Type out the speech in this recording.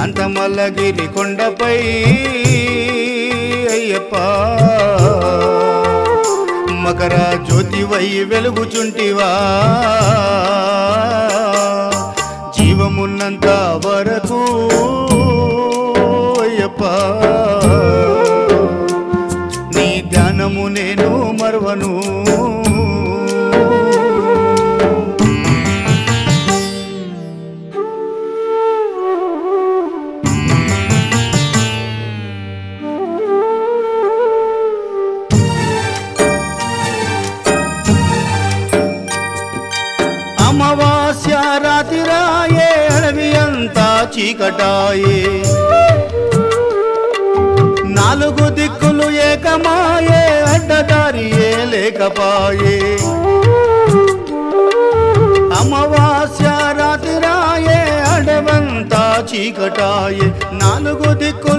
కాంతమల్లగిరి కొండపై అయ్యప్ప. మకర జ్యోతివై వెలుగుచుంటివా. జీవమున్నంత వరకు అయ్యప్ప. నీ ధ్యానము నేను మరవను. అమావాస్య రాతిరాయే అడవి అంతా చీకటాయే. నాలుగు దిక్కులు ఏకమాయే అడ్డదారియే లేకపాయే. అమావాస్య రాతిరాయే అడవంతా చీకటాయే. నాలుగు దిక్కులు